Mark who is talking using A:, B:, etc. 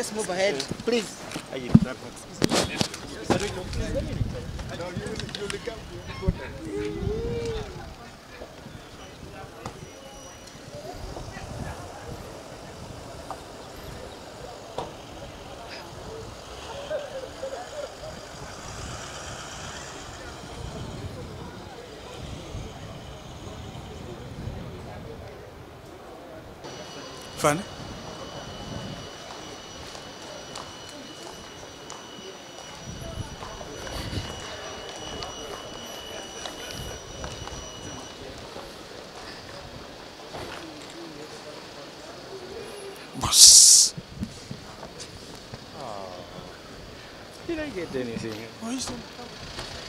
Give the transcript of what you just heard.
A: let's move ahead, please.
B: Fane Boss. Oh.
C: Did I get anything?
B: Why is that?